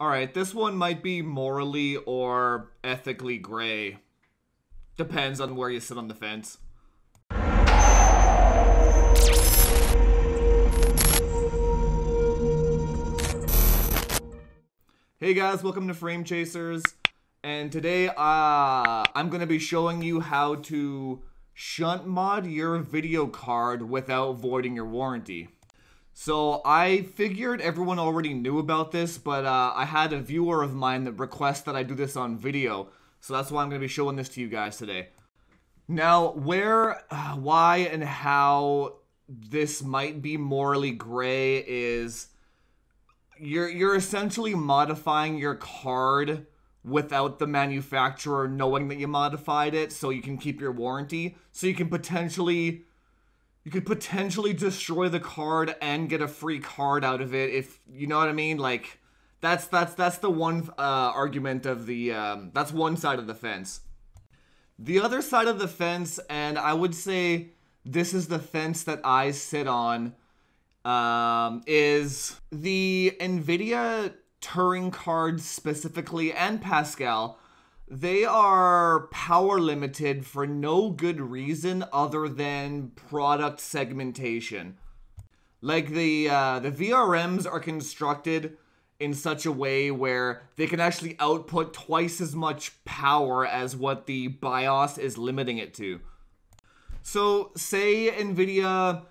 Alright, this one might be morally or ethically gray. Depends on where you sit on the fence. Hey guys, welcome to Frame Chasers. And today, uh, I'm going to be showing you how to shunt mod your video card without voiding your warranty. So I figured everyone already knew about this, but uh, I had a viewer of mine that requests that I do this on video. So that's why I'm going to be showing this to you guys today. Now, where, why, and how this might be morally gray is you're you're essentially modifying your card without the manufacturer knowing that you modified it so you can keep your warranty so you can potentially you could potentially destroy the card and get a free card out of it if you know what i mean like that's that's that's the one uh, argument of the um, that's one side of the fence the other side of the fence and i would say this is the fence that i sit on um, is the NVIDIA Turing cards specifically and Pascal. They are power limited for no good reason other than product segmentation. Like the uh, the VRMs are constructed in such a way where they can actually output twice as much power as what the BIOS is limiting it to. So, say NVIDIA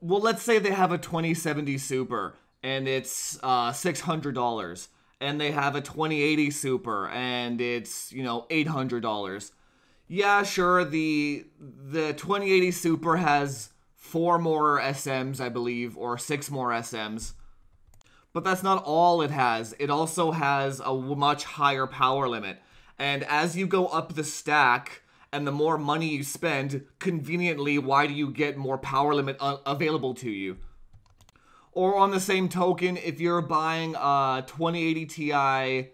well, let's say they have a 2070 Super and it's uh, $600 and they have a 2080 Super and it's, you know, $800. Yeah, sure, the the 2080 Super has four more SMs, I believe, or six more SMs. But that's not all it has. It also has a much higher power limit. And as you go up the stack, and the more money you spend, conveniently, why do you get more power limit uh, available to you? Or on the same token, if you're buying a 2080 Ti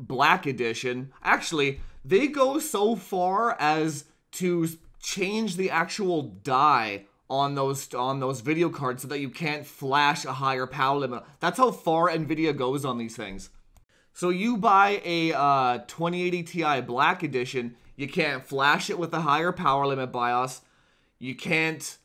Black Edition, actually, they go so far as to change the actual die on those on those video cards so that you can't flash a higher power limit. That's how far Nvidia goes on these things. So you buy a uh, 2080 Ti Black Edition, you can't flash it with a higher power limit BIOS. You can't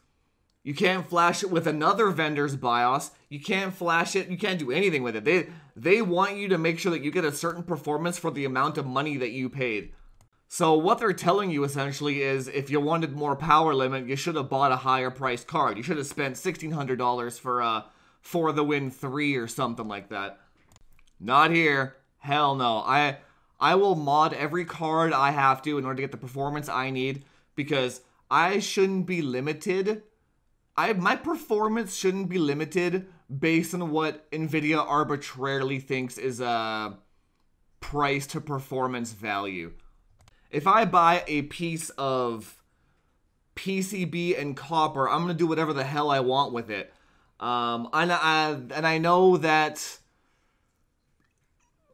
you can't flash it with another vendor's BIOS. You can't flash it. You can't do anything with it. They they want you to make sure that you get a certain performance for the amount of money that you paid. So what they're telling you essentially is if you wanted more power limit, you should have bought a higher priced card. You should have spent $1600 for uh for the win 3 or something like that. Not here. Hell no. I I will mod every card I have to in order to get the performance I need because I shouldn't be limited. I my performance shouldn't be limited based on what Nvidia arbitrarily thinks is a price to performance value. If I buy a piece of PCB and copper, I'm gonna do whatever the hell I want with it. Um, and I and I know that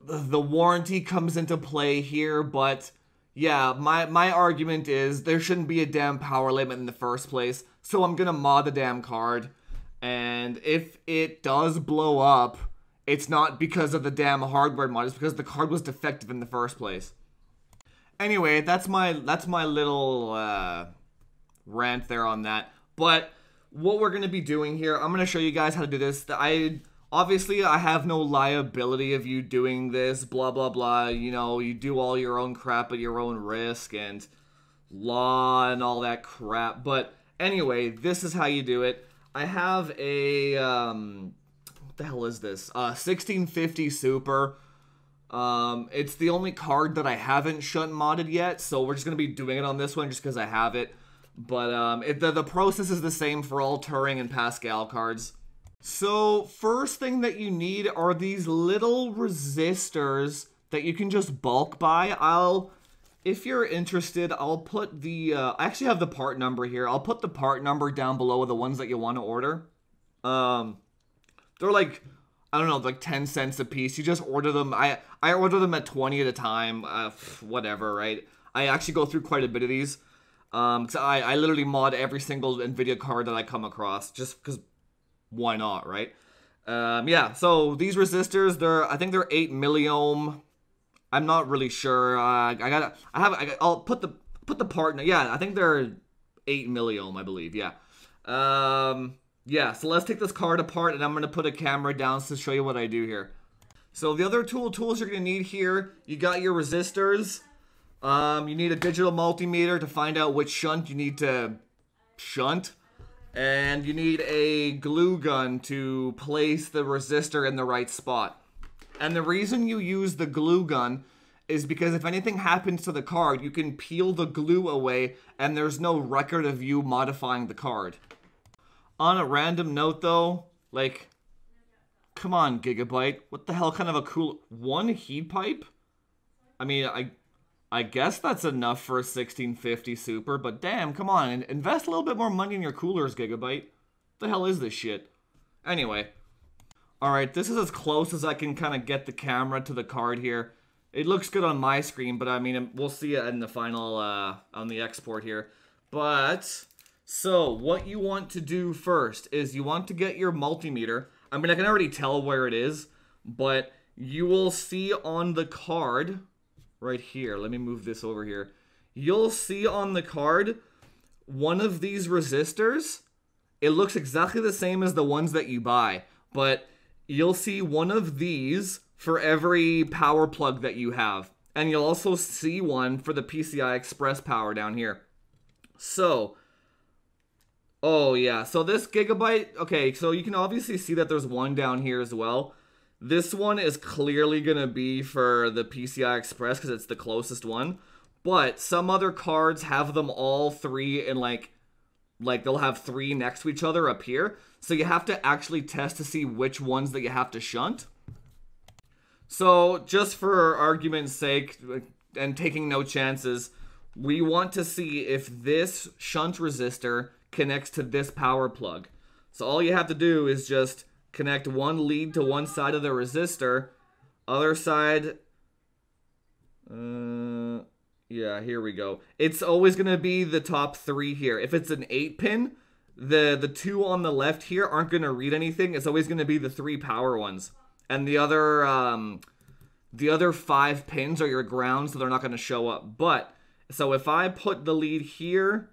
the warranty comes into play here, but yeah, my my argument is there shouldn't be a damn power limit in the first place. So I'm gonna mod the damn card, and if it does blow up, it's not because of the damn hardware mod. It's because the card was defective in the first place. Anyway, that's my that's my little uh, rant there on that. But what we're gonna be doing here, I'm gonna show you guys how to do this. I obviously I have no liability of you doing this, blah blah blah. You know, you do all your own crap at your own risk and law and all that crap. But anyway, this is how you do it. I have a um what the hell is this? Uh 1650 Super. Um, it's the only card that I haven't shunt modded yet, so we're just gonna be doing it on this one just because I have it. But um, it, the the process is the same for all Turing and Pascal cards. So first thing that you need are these little resistors that you can just bulk buy. I'll, if you're interested, I'll put the, uh, I actually have the part number here. I'll put the part number down below of the ones that you want to order. Um, they're like, I don't know, like 10 cents a piece. You just order them. I, I order them at 20 at a time. Uh, whatever, right? I actually go through quite a bit of these. Um, cause I, I literally mod every single NVIDIA card that I come across just because why not, right? Um, yeah, so these resistors, they're I think they're eight milliohm. I'm not really sure. Uh, I got I have I got, I'll put the put the part. Yeah, I think they're eight milliohm. I believe. Yeah. Um, yeah. So let's take this card apart, and I'm gonna put a camera down to show you what I do here. So the other tool tools you're gonna need here, you got your resistors. Um, you need a digital multimeter to find out which shunt you need to shunt. And you need a glue gun to place the resistor in the right spot. And the reason you use the glue gun is because if anything happens to the card, you can peel the glue away and there's no record of you modifying the card. On a random note though, like, come on Gigabyte, what the hell kind of a cool, one heat pipe? I mean, I I guess that's enough for a 1650 Super, but damn, come on, invest a little bit more money in your coolers, Gigabyte. The hell is this shit? Anyway. Alright, this is as close as I can kind of get the camera to the card here. It looks good on my screen, but I mean, we'll see it in the final, uh, on the export here. But, so, what you want to do first is you want to get your multimeter. I mean, I can already tell where it is, but you will see on the card right here. Let me move this over here. You'll see on the card one of these resistors. It looks exactly the same as the ones that you buy, but you'll see one of these for every power plug that you have. And you'll also see one for the PCI Express power down here. So, oh yeah, so this Gigabyte, okay, so you can obviously see that there's one down here as well. This one is clearly going to be for the PCI Express because it's the closest one. But some other cards have them all three in like like they'll have three next to each other up here. So you have to actually test to see which ones that you have to shunt. So just for argument's sake and taking no chances, we want to see if this shunt resistor connects to this power plug. So all you have to do is just connect one lead to one side of the resistor. Other side, uh, yeah, here we go. It's always going to be the top three here. If it's an 8 pin, the, the two on the left here aren't going to read anything. It's always going to be the three power ones. And the other, um, the other five pins are your ground, so they're not going to show up. But, so if I put the lead here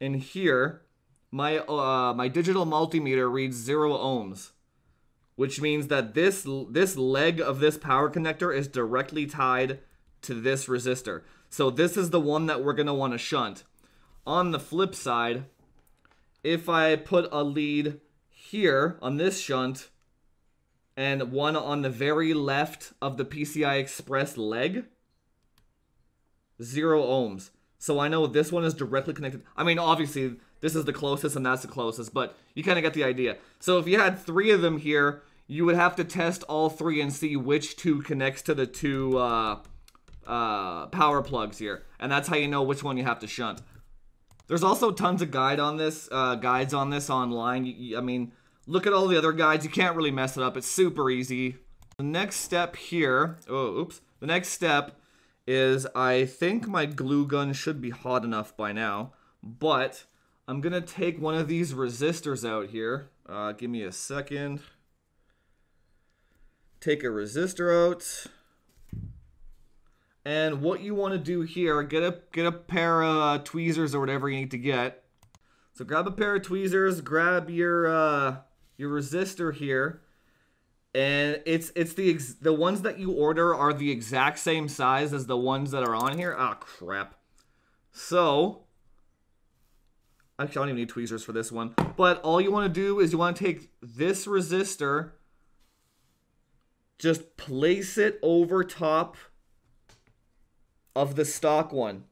and here, my uh, my digital multimeter reads zero ohms, which means that this this leg of this power connector is directly tied to this resistor. So this is the one that we're gonna want to shunt. On the flip side, if I put a lead here on this shunt and one on the very left of the PCI Express leg, zero ohms. So I know this one is directly connected. I mean, obviously, this is the closest and that's the closest, but you kind of get the idea. So if you had three of them here, you would have to test all three and see which two connects to the two uh, uh, power plugs here. And that's how you know which one you have to shunt. There's also tons of guide on this, uh, guides on this online. You, you, I mean, look at all the other guides. You can't really mess it up. It's super easy. The next step here, oh, oops. The next step is I think my glue gun should be hot enough by now, but I'm going to take one of these resistors out here. Uh, give me a second. Take a resistor out. And what you want to do here, get a get a pair of uh, tweezers or whatever you need to get. So grab a pair of tweezers, grab your uh, your resistor here, and it's it's the the ones that you order are the exact same size as the ones that are on here. Ah, oh, crap. So Actually, I don't even need tweezers for this one. But all you want to do is you want to take this resistor, just place it over top of the stock one.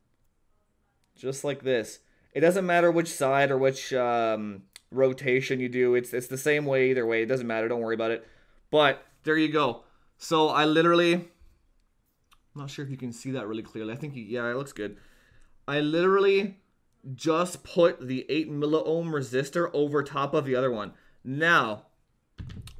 Just like this. It doesn't matter which side or which um, rotation you do. It's, it's the same way either way. It doesn't matter. Don't worry about it. But there you go. So I literally... I'm not sure if you can see that really clearly. I think, yeah, it looks good. I literally just put the 8 milliohm resistor over top of the other one. Now,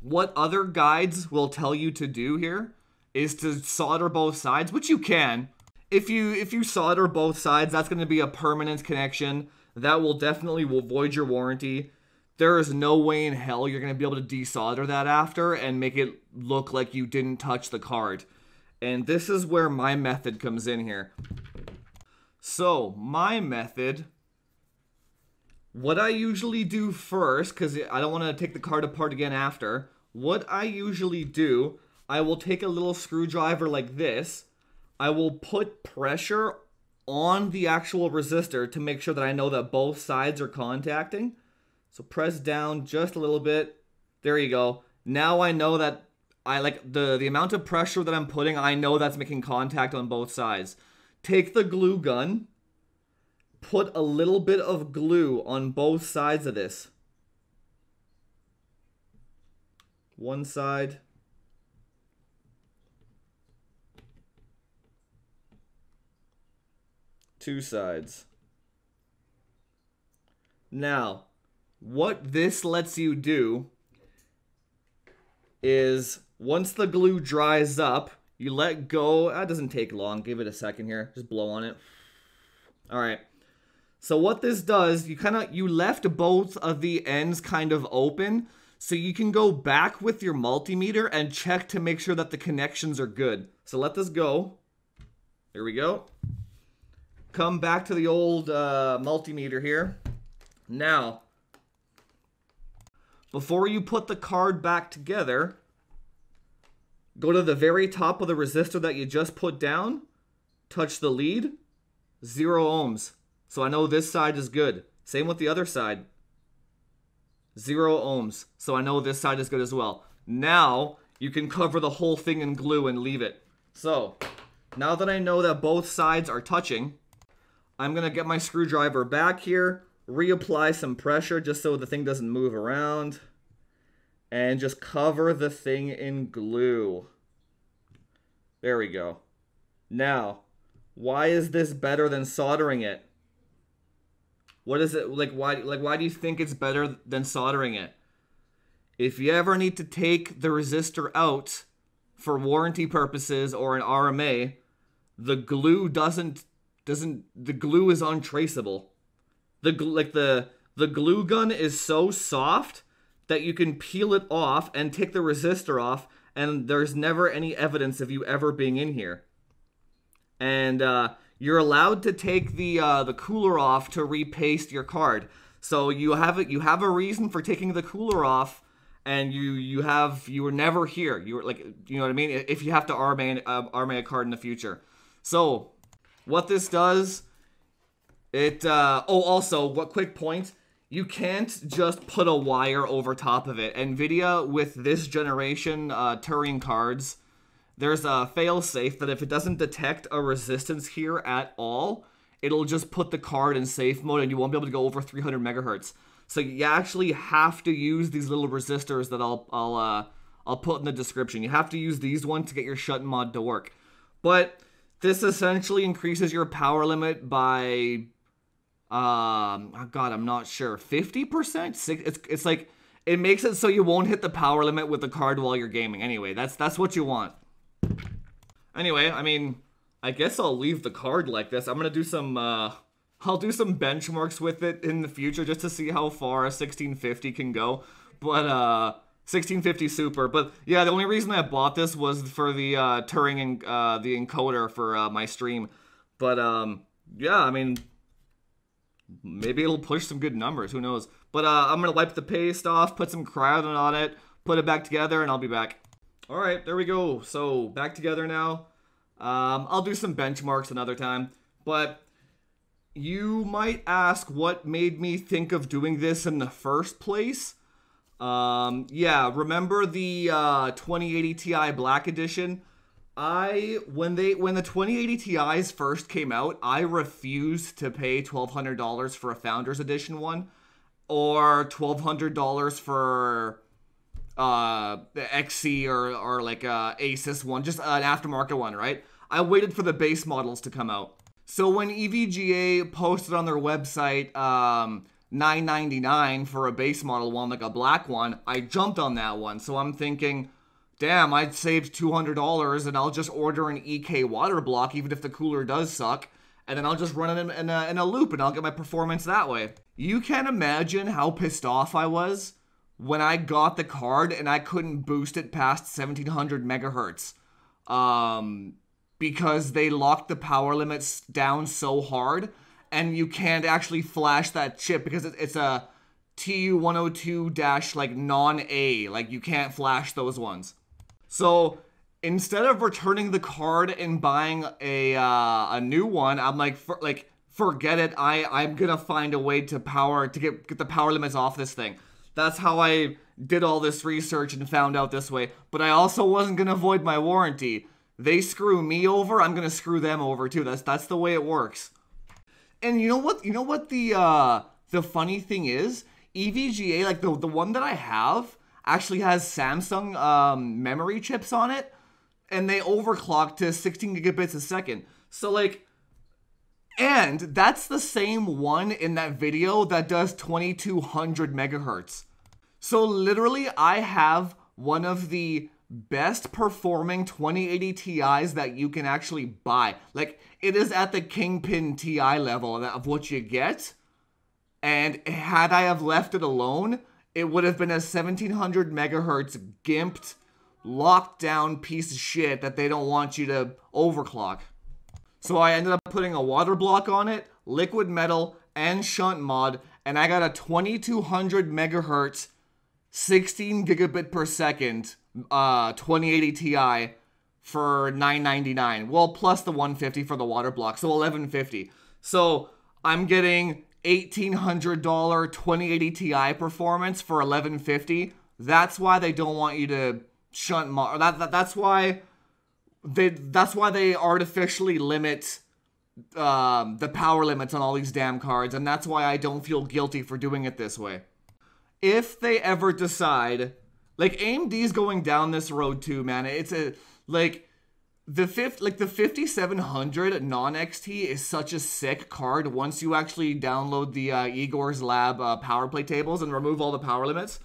what other guides will tell you to do here is to solder both sides, which you can. If you if you solder both sides, that's going to be a permanent connection. That will definitely will void your warranty. there is no way in hell you're going to be able to desolder that after and make it look like you didn't touch the card. And this is where my method comes in here. So, my method, what I usually do first, because I don't want to take the card apart again after, what I usually do, I will take a little screwdriver like this, I will put pressure on the actual resistor to make sure that I know that both sides are contacting. So press down just a little bit. There you go. Now I know that I like the, the amount of pressure that I'm putting, I know that's making contact on both sides. Take the glue gun, put a little bit of glue on both sides of this. One side. Two sides. Now, what this lets you do is once the glue dries up, you let go. Ah, that doesn't take long. Give it a second here. Just blow on it. All right. So what this does, you kind of you left both of the ends kind of open so you can go back with your multimeter and check to make sure that the connections are good. So let this go. Here we go. Come back to the old uh, multimeter here. Now, before you put the card back together, go to the very top of the resistor that you just put down, touch the lead, zero ohms. So I know this side is good. Same with the other side. Zero ohms. So I know this side is good as well. Now you can cover the whole thing in glue and leave it. So now that I know that both sides are touching, I'm going to get my screwdriver back here, reapply some pressure just so the thing doesn't move around, and just cover the thing in glue. There we go. Now, why is this better than soldering it? What is it like why like why do you think it's better than soldering it? If you ever need to take the resistor out for warranty purposes or an RMA, the glue doesn't doesn't the glue is untraceable. The like the the glue gun is so soft that you can peel it off and take the resistor off and there's never any evidence of you ever being in here. And uh, you're allowed to take the uh, the cooler off to repaste your card. So you have it. You have a reason for taking the cooler off, and you you have you were never here. You were like you know what I mean. If you have to RMA uh, RMA a card in the future, so what this does, it, uh, oh, also, what quick point, you can't just put a wire over top of it. NVIDIA, with this generation uh, Turing cards, there's a fail-safe that if it doesn't detect a resistance here at all, it'll just put the card in safe mode and you won't be able to go over 300 megahertz. So you actually have to use these little resistors that I'll I'll uh, I'll put in the description. You have to use these ones to get your shunt mod to work. But this essentially increases your power limit by, um, oh God, I'm not sure, 50%? It's, it's like, it makes it so you won't hit the power limit with the card while you're gaming. Anyway, that's that's what you want. Anyway, I mean, I guess I'll leave the card like this. I'm gonna do some, uh, I'll do some benchmarks with it in the future just to see how far a 1650 can go. But, uh, 1650 Super. But yeah, the only reason I bought this was for the uh, Turing and uh, the encoder for uh, my stream. But um, yeah, I mean, maybe it'll push some good numbers. Who knows? But uh, I'm gonna wipe the paste off, put some Kryonaut on it, put it back together, and I'll be back. All right, there we go. So back together now. Um, I'll do some benchmarks another time, but you might ask what made me think of doing this in the first place. Um, yeah, remember the uh, 2080 Ti Black Edition? I when they when the 2080 Ti's first came out, I refused to pay twelve hundred dollars for a Founders Edition one, or twelve hundred dollars for uh the XC or or like a Asus one, just an aftermarket one, right? I waited for the base models to come out. So when EVGA posted on their website, um, 999 for a base model one, like a black one, I jumped on that one. So I'm thinking, damn, I'd saved $200 and I'll just order an EK water block even if the cooler does suck. and then I'll just run it in, in, a, in a loop and I'll get my performance that way. You can imagine how pissed off I was when I got the card and I couldn't boost it past 1700 megahertz. Um, because they locked the power limits down so hard and you can't actually flash that chip because it's a TU102 dash like non A. Like you can't flash those ones. So instead of returning the card and buying a uh, a new one, I'm like for, like forget it. I I'm gonna find a way to power to get get the power limits off this thing. That's how I did all this research and found out this way. But I also wasn't gonna void my warranty. They screw me over, I'm gonna screw them over too. That's that's the way it works. And you know what? You know what the uh the funny thing is? EVGA, like the the one that I have, actually has Samsung um, memory chips on it, and they overclock to 16 gigabits a second. So like, and that's the same one in that video that does 2200 megahertz. So literally, I have one of the best performing 2080 Ti's that you can actually buy. Like, it is at the Kingpin Ti level of what you get. And had I have left it alone, it would have been a 1700 megahertz gimped, locked down piece of shit that they don't want you to overclock. So I ended up putting a water block on it, liquid metal, and shunt mod, and I got a 2200 megahertz, 16 gigabit per second, uh, 2080 Ti for 999. Well, plus the 150 for the water block, so 1150. So I'm getting $1,800 2080 Ti performance for 1150. That's why they don't want you to shunt mod. That, that that's why they that's why they artificially limit um, the power limits on all these damn cards, and that's why I don't feel guilty for doing it this way. If they ever decide, like AMD's going down this road too, man. It's a like the fifth like the 5700 non xt is such a sick card once you actually download the uh, igor's lab uh, power play tables and remove all the power limits.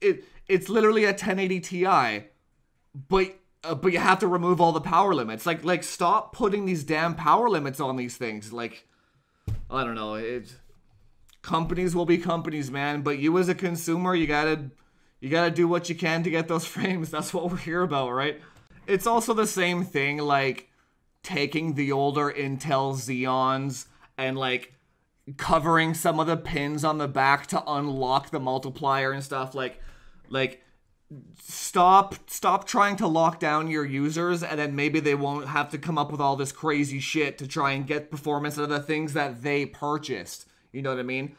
It it's literally a 1080 ti but uh, but you have to remove all the power limits. Like like stop putting these damn power limits on these things. Like i don't know. It companies will be companies man but you as a consumer you gotta you gotta do what you can to get those frames. That's what we're here about right? It's also the same thing, like taking the older Intel Xeons and like covering some of the pins on the back to unlock the multiplier and stuff. Like, like stop stop trying to lock down your users and then maybe they won't have to come up with all this crazy shit to try and get performance out of the things that they purchased. You know what i mean?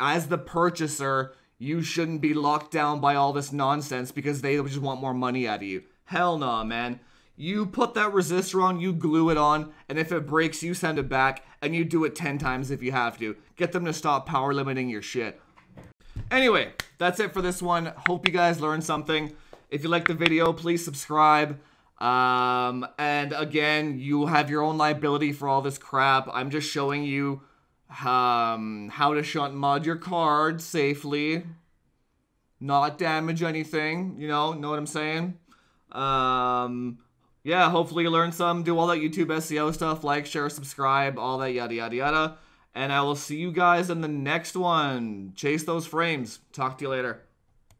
As the purchaser you shouldn't be locked down by all this nonsense because they just want more money out of you Hell no, nah, man. You put that resistor on, you glue it on, and if it breaks, you send it back, and you do it 10 times if you have to. Get them to stop power limiting your shit. Anyway, that's it for this one. Hope you guys learned something. If you liked the video, please subscribe. Um, and again, you have your own liability for all this crap. I'm just showing you um, how to shunt mod your card safely. Not damage anything, you know, know what I'm saying? Um, yeah, hopefully you learned some. Do all that YouTube SEO stuff. Like, share, subscribe, all that yada yada yada. And I will see you guys in the next one. Chase those frames. Talk to you later.